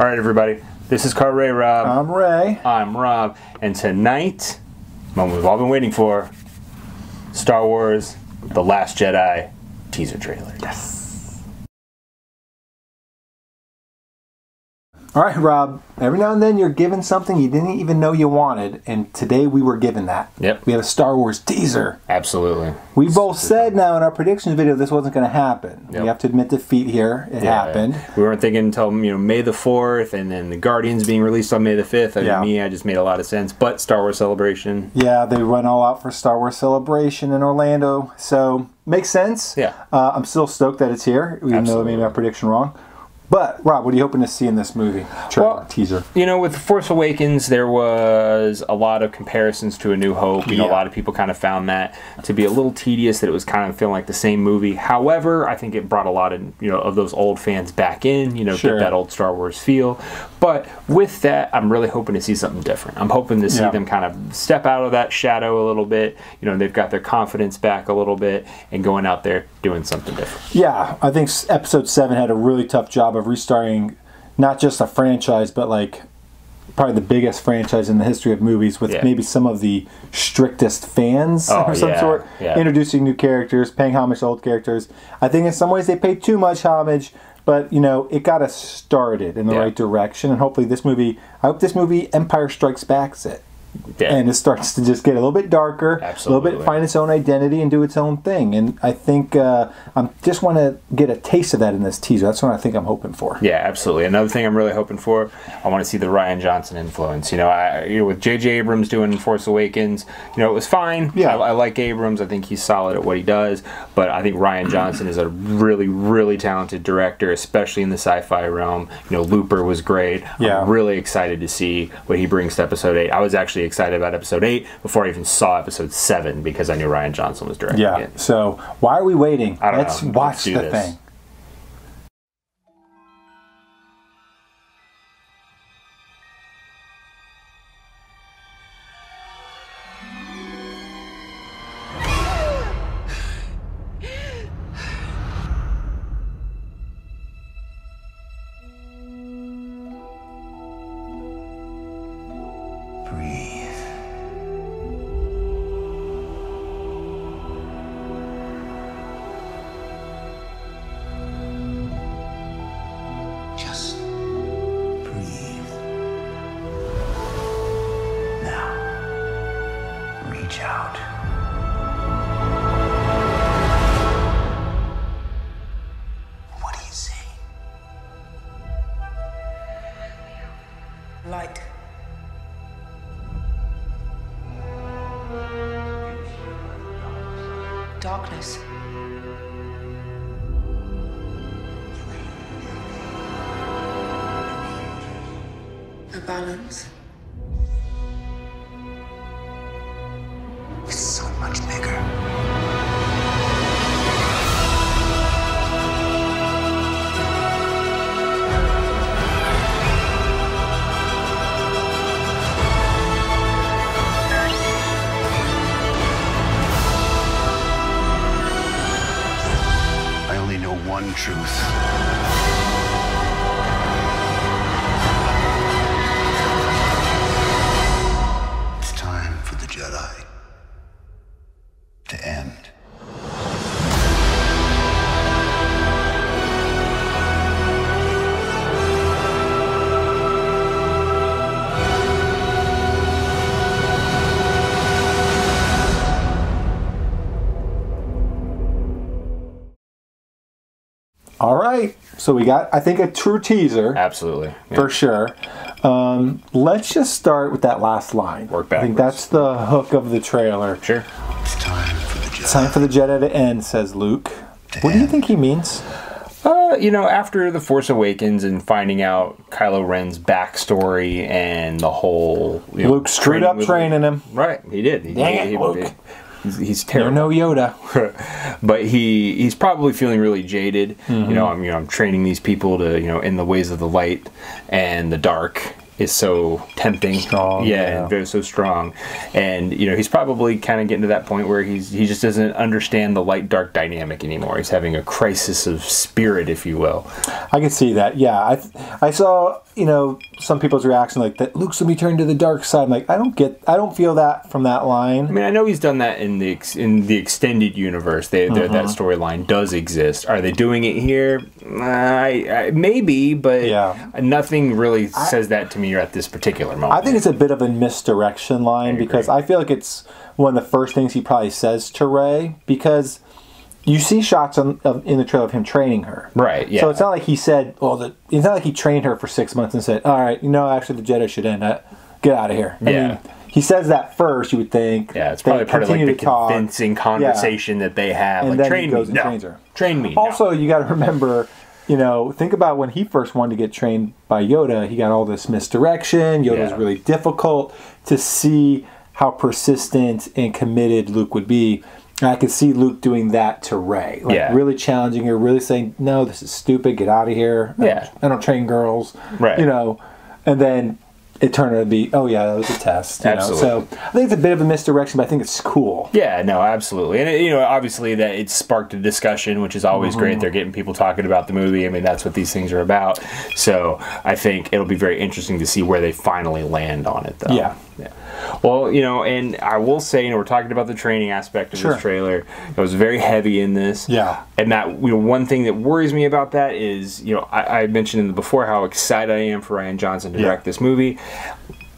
All right, everybody. This is Car Ray Rob. I'm Ray. I'm Rob, and tonight, moment we've all been waiting for: Star Wars: The Last Jedi teaser trailer. Yes. All right, Rob. Every now and then you're given something you didn't even know you wanted, and today we were given that. Yep. We have a Star Wars teaser. Absolutely. We both said now in our predictions video this wasn't going to happen. Yep. We have to admit defeat here. It Yeah, happened. We weren't thinking until you know May the fourth, and then the Guardians being released on May the fifth. I mean, Yeah. me, I just made a lot of sense. But Star Wars Celebration, Yeah, they went all out for Star Wars Celebration in Orlando, so makes sense. Yeah. Uh, I'm still stoked that it's here, even though I made my prediction wrong. But Rob, what are you hoping to see in this movie? Trailer, Well, teaser. you know, with Force Awakens, there was a lot of comparisons to A New Hope. You know, a lot of people kind of found that to be a little tedious, that it was kind of feeling like the same movie. However, I think it brought a lot of you know of those old fans back in. You know, Sure. get that old Star Wars feel. But with that, I'm really hoping to see something different. I'm hoping to see Yeah. them kind of step out of that shadow a little bit. You know, they've got their confidence back a little bit and going out there doing something different. Yeah, I think Episode Seven had a really tough job of restarting not just a franchise, but like probably the biggest franchise in the history of movies, with Yeah. maybe some of the strictest fans Oh, of some yeah, sort, yeah. introducing new characters, paying homage to old characters. I think in some ways they paid too much homage. But you know, it got us started in the right direction, and hopefully, this movie. I hope this movie, Empire Strikes Back's it. Yeah. and it starts to just get a little bit darker, a little bit find its own identity and do its own thing. And I think uh, I just want to get a taste of that in this teaser. That's what I think I'm hoping for. Yeah, absolutely. Another thing I'm really hoping for, I want to see the Rian Johnson influence. You know, I you know with J.J. Abrams doing Force Awakens, you know, it was fine. Yeah. I, I like Abrams. I think he's solid at what he does. But I think Rian Johnson is a really, really talented director, especially in the sci-fi realm. You know, Looper was great. Yeah. I'm really excited to see what he brings to Episode Eight. I was actually excited about Episode Eight before I even saw Episode Seven because I knew Rian Johnson was directing Yeah. it. So why are we waiting? I don't Let's know. watch Let's the this. thing. Darkness. A balance. Truth. Right. So we got, I think, a true teaser Absolutely. Yeah. for sure. Um, let's just start with that last line. Work I think that's the hook of the trailer. Sure. It's time for the Jedi. Time for the Jedi to end, says Luke. What do you think he means? Uh, you know, after The Force Awakens and finding out Kylo Ren's backstory and the whole you know, Luke screwed up with- training him. Right, he did. He, Dang it, he- Luke. He's, he's You're terrible. no Yoda. but he he's probably feeling really jaded. Mm-hmm. You know, I'm you know I'm training these people to you know in the ways of the light and the dark. Is so tempting. Strong, yeah, yeah. so strong. And you know, he's probably kind of getting to that point where he's he just doesn't understand the light dark dynamic anymore. He's having a crisis of spirit, if you will. I can see that. Yeah, I I saw you know some people's reaction like that. Luke's gonna be turned to the dark side. I'm like, I don't get, I don't feel that from that line. I mean, I know he's done that in the ex- in the extended universe. They, Uh-huh. That storyline does exist. Are they doing it here? I, I, maybe, but Yeah. nothing really says that to me at this particular moment. I think it's a bit of a misdirection line agree. because I feel like it's one of the first things he probably says to Rey because you see shots on, of, in the trailer of him training her. Right, yeah. So it's not like he said, "Well, the, it's not like he trained her for six months and said, all right, you know, actually, the Jedi should end. Uh, get out of here." I Yeah. mean, he says that first. You would think. Yeah, it's probably part of like the talk. convincing conversation that they have. And like, then he train goes me, and no. trains her. Train me. no. Also, you got to remember, you know, think about when he first wanted to get trained by Yoda. He got all this misdirection. Yoda was Yeah. really difficult to see how persistent and committed Luke would be. And I could see Luke doing that to Rey, like Yeah. really challenging her, really saying, "No, this is stupid. Get out of here. I don't- I don't train girls." Right. You know, and then it turned out to be, "Oh yeah, that was a test." You Absolutely. Know? So I think it's a bit of a misdirection, but I think it's cool. Yeah, no, absolutely, and it, you know, obviously that it sparked a discussion, which is always Mm-hmm. great. They're getting people talking about the movie. I mean, that's what these things are about. So I think it'll be very interesting to see where they finally land on it, though. Yeah. Yeah. Well, you know, and I will say, you know, we're talking about the training aspect of Sure. this trailer. It was very heavy in this. Yeah. And that, you know, one thing that worries me about that is, you know, I, I mentioned in the before how excited I am for Rian Johnson to Yeah. direct this movie.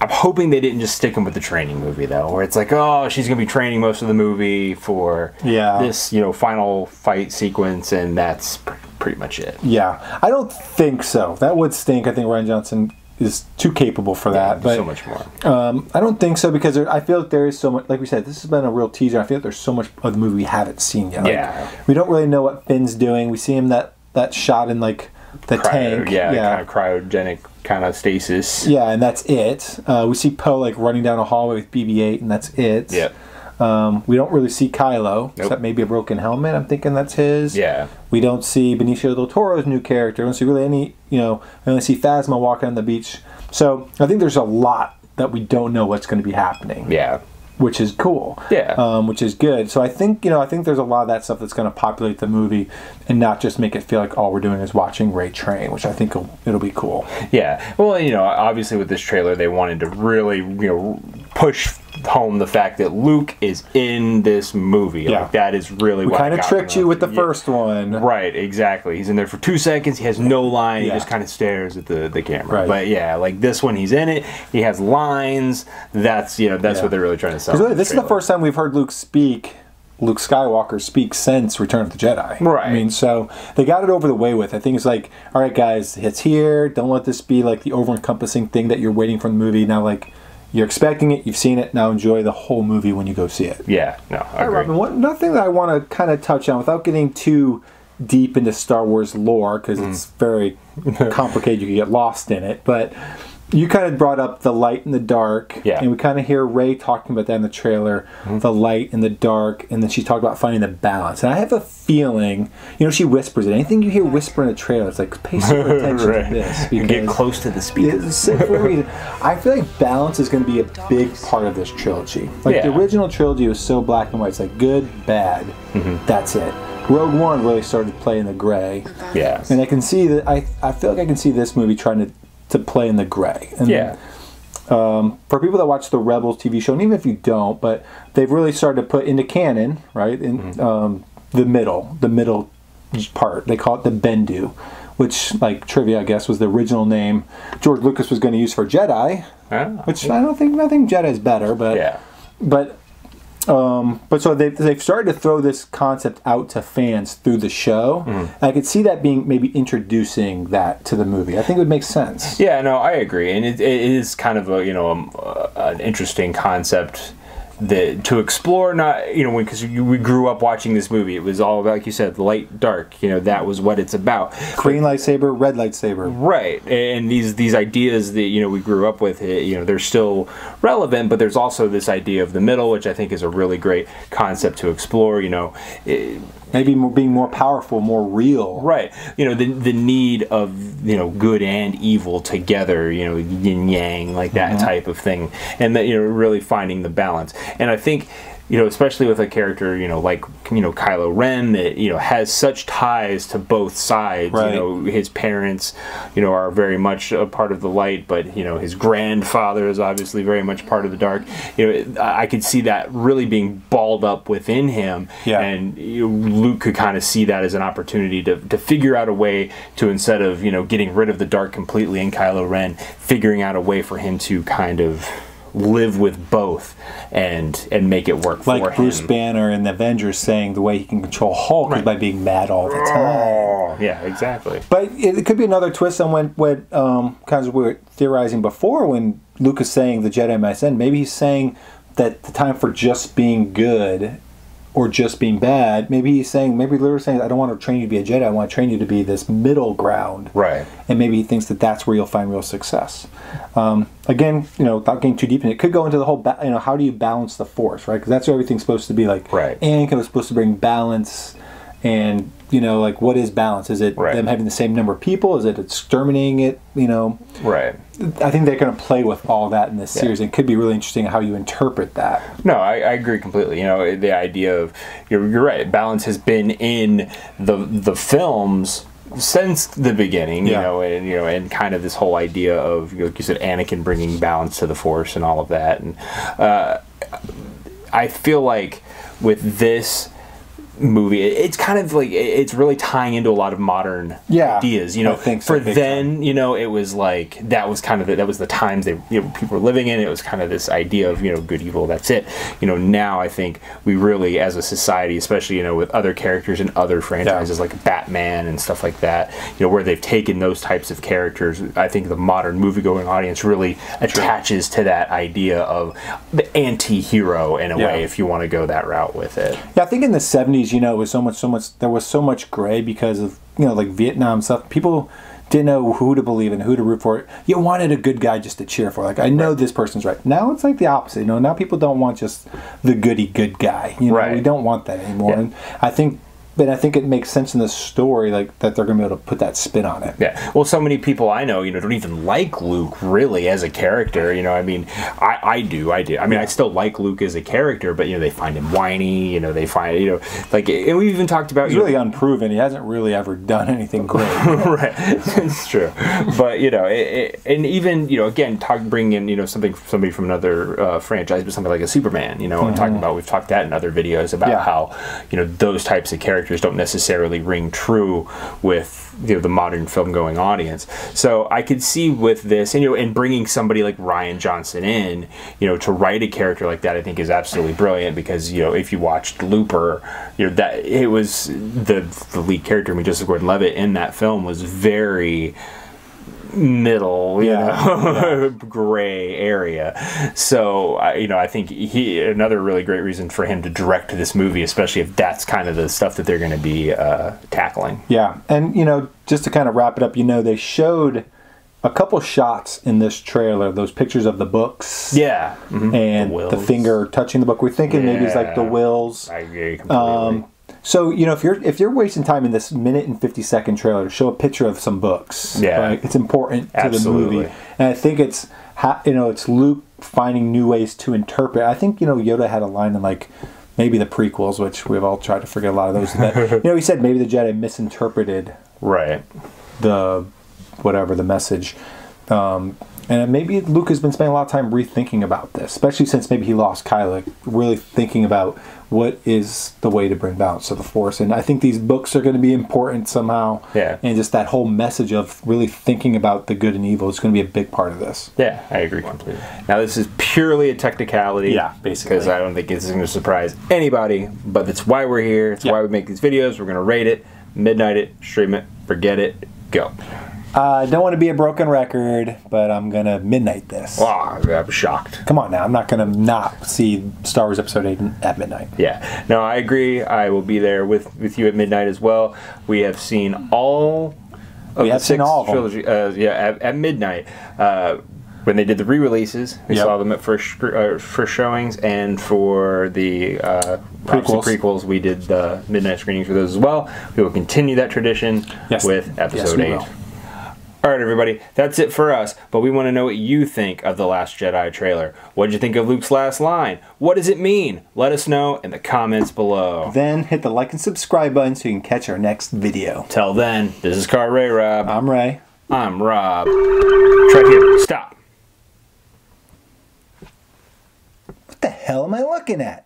I'm hoping they didn't just stick him with the training movie though, where it's like, oh, she's gonna be training most of the movie for Yeah. this, you know, final fight sequence, and that's pr- pretty much it. Yeah, I don't think so. That would stink. I think Rian Johnson is too capable for that. but so much more. Um, I don't think so because there, I feel like there is so much. Like we said, this has been a real teaser. I feel like there's so much of the movie we haven't seen yet. Like, Yeah. we don't really know what Finn's doing. We see him that that shot in like the Cryo- tank. yeah, yeah. kind of cryogenic kind of stasis. Yeah, and that's it. Uh, we see Poe like running down a hallway with BB-8, and that's it. Yep. Um, we don't really see Kylo, Nope. except maybe a broken helmet. I'm thinking that's his. Yeah. We don't see Benicio del Toro's new character. We don't see really any, you know, we only see Phasma walking on the beach. So I think there's a lot that we don't know what's going to be happening, Yeah. which is cool. Yeah. Um, which is good. So I think, you know, I think there's a lot of that stuff that's going to populate the movie and not just make it feel like all we're doing is watching Rey train, which I think will, it'll be cool. Yeah. Well, you know, obviously with this trailer, they wanted to really, you know, push home the fact that Luke is in this movie. Yeah. Like that is really We kind of tricked you with the Yeah. first one. Right, exactly. He's in there for two seconds. He has no line. Yeah. He just kind of stares at the, the camera. Right. But yeah, like this one, he's in it. He has lines. That's you know that's what they're really trying to sell. Really, this is the first time we've heard Luke speak, Luke Skywalker speak since Return of the Jedi. Right. I mean, so they got it over the way with. I think it's like, all right, guys, it's here. Don't let this be like the over-encompassing thing that you're waiting for the movie. Now, like, you're expecting it, you've seen it. Now enjoy the whole movie when you go see it. Yeah. No. I All right, agree. Robin. One, another thing that I want to kind of touch on without getting too deep into Star Wars lore because mm. it's very complicated. You can get lost in it, but. You kind of brought up the light and the dark, Yeah. and we kind of hear Rey talking about that in the trailer, the light and the dark, and then she talked about finding the balance. And I have a feeling, you know, she whispers it. Anything you hear whisper in a trailer, it's like pay super attention Right. to this You get close to the speaker. it's for a reason. I feel like balance is going to be a big part of this trilogy. Like the original trilogy was so black and white. It's like good, bad. Mm-hmm. That's it. Rogue One really started playing the gray, Yeah. and I can see that. I I feel like I can see this movie trying to to play in the gray. And Yeah. for people that watch the Rebels TV show, and even if you don't, but they've really started to put into canon, right? In Mm-hmm. um, the middle, the middle part. They call it the Bendu, which, like trivia, I guess, was the original name George Lucas was going to use for Jedi. Ah, Which I don't think I think Jedi's better, but yeah. but um, but so they they've started to throw this concept out to fans through the show. Mm-hmm. I could see that being maybe introducing that to the movie. I think it would make sense. Yeah, no, I agree, and it, it is kind of a you know um, uh, an interesting concept the to explore not you know because we grew up watching this movie it was all about like you said light dark you know that was what it's about Green lightsaber, red lightsaber. right and these these ideas that you know we grew up with eh, you know they're still relevant but there's also this idea of the middle which i think is a really great concept to explore you know eh, Maybe more, being more powerful, more real. Right. You know, the the need of, you know, good and evil together, you know, yin yang, like that type of thing. And that, you know, really finding the balance. And I think, you know, especially with a character, you know, like, you know, Kylo Ren that, you know, has such ties to both sides. Right. You know, his parents, you know, are very much a part of the light, but, you know, his grandfather is obviously very much part of the dark. You know, I I could see that really being balled up within him. Yeah. And you know, Luke could kind of see that as an opportunity to, to figure out a way to instead of you know getting rid of the dark completely in Kylo Ren, figuring out a way for him to kind of live with both and and make it work for Like Bruce. Banner in the Avengers saying the way he can control Hulk is by being mad all the time. Oh, yeah, exactly. But it, it could be another twist on when, what um, kind of we were theorizing before when Luke is saying the Jedi might end. Maybe he's saying that the time for just being good or just being bad. Maybe he's saying, maybe literally saying, I don't want to train you to be a Jedi. I want to train you to be this middle ground. Right. And maybe he thinks that that's where you'll find real success. Um, again, you know, without getting too deep in it, it could go into the whole, ba- you know, how do you balance the force, right? Because that's what everything's supposed to be like. Right. Anakin was supposed to bring balance and you know like what is balance is it Right. them having the same number of people is it exterminating it you know Right. i think they're going to play with all that in this Yeah. series it could be really interesting how you interpret that No, I, I agree completely. You know, the idea of you're, you're right. Balance has been in the the films since the beginning. You Yeah. know, and you know, and kind of this whole idea of like you said, Anakin bringing balance to the Force and all of that. And uh, I feel like with this movie. It- it's kind of like it- it's really tying into a lot of modern Yeah, ideas you know? so, for then you know it was like that was kind of the, that was the times they you know, people were living in. It was kind of this idea of you know good evil that's it. You know now i think we really as a society especially you know with other characters and other franchises like batman and stuff like that you know where they've taken those types of characters i think the modern movie going audience really attaches to that idea of the anti-hero in a Yeah. way if you want to go that route with it. Yeah i think in the 70s you know it was so much so much there was so much gray because of you know like vietnam stuff. People didn't know who to believe in who to root for. You wanted a good guy just to cheer for. Like i know this person's right. Now it's like the opposite you know. Now people don't want just the goody good guy you know. Right. we don't want that anymore. Yeah. and i think but i think it makes sense in the story like that they're gonna be able to put that spin on it Yeah. Well, so many people I know, you know, don't even like Luke really as a character. You know, I mean, I, I do, I do. I mean, I still like Luke as a character, but you know, they find him whiny. You know, they find you know, like, and we even talked about He's you know, really unproven. He hasn't really ever done anything great. right it's true but you know it, it, and even you know again talk bringing in you know something somebody from another uh, franchise but something like a superman you know and talking about we've talked that in other videos about Mm-hmm. Yeah. how you know those types of characters don't necessarily ring true with you know the modern film going audience. So i could see with this and you know and bringing somebody like rian johnson in you know to write a character like that i think is absolutely brilliant because you know if you watched looper you know that it was the the lead character I mean joseph gordon-levitt in that film was very middle, you Yeah, know, gray area. So, I you know, I think he another really great reason for him to direct this movie, especially if that's kind of the stuff that they're going to be uh, tackling. yeah, and you know, just to kind of wrap it up, you know, they showed a couple shots in this trailer, those pictures of the books, Yeah, mhm. and the, Whills. finger touching the book. We're thinking maybe it's like the Whills. I agree completely. Um, so you know, if you're if you're wasting time in this minute and fifty second trailer to show a picture of some books, Yeah. right, it's important to the movie, and I think it's you know it's Luke finding new ways to interpret. I think you know Yoda had a line in like maybe the prequels, which we've all tried to forget a lot of those. That, you know, he said maybe the Jedi misinterpreted right. the whatever the message. Um, and maybe Luke has been spending a lot of time rethinking about this, especially since maybe he lost Kylo, really thinking about what is the way to bring balance to the Force. And I think these books are going to be important somehow. Yeah. And just that whole message of really thinking about the good and evil is going to be a big part of this. Yeah, I agree completely. Now, this is purely a technicality. Yeah, basically. Because I don't think this is going to surprise anybody, but that's why we're here. It's Yeah. why we make these videos. We're going to rate it, midnight it, stream it, forget it, go. I don't want to be a broken record, but I'm gonna midnight this. Wow, I'm shocked. Come on now, I'm not gonna not see Star Wars Episode Eight at midnight. Yeah, no, I agree. I will be there with with you at midnight as well. We have seen all. Of We the six all of them. trilogy. Uh, yeah, at, at midnight. Uh, when they did the re-releases, we Yep. saw them at first uh, first showings, and for the uh, Prequels. prequels, we did the midnight screenings for those as well. We will continue that tradition Yes. with Yes, episode we eight. will. All right, everybody, that's it for us. But we want to know what you think of the Last Jedi trailer. What did you think of Luke's last line? What does it mean? Let us know in the comments below. Then hit the like and subscribe button so you can catch our next video. Till then, this is Car Ray Rob. I'm Ray. I'm Rob. Try here. Stop. What the hell am I looking at?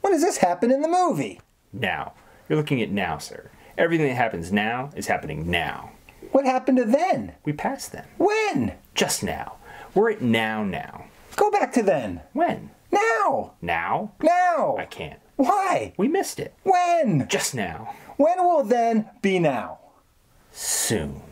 When does this happen in the movie? Now. You're looking at now, sir. Everything that happens now is happening now. What happened to then? We passed then. When? Just now. We're at now now. Go back to then. When? Now. Now? Now. I can't. Why? We missed it. When? Just now. When will then be now? Soon.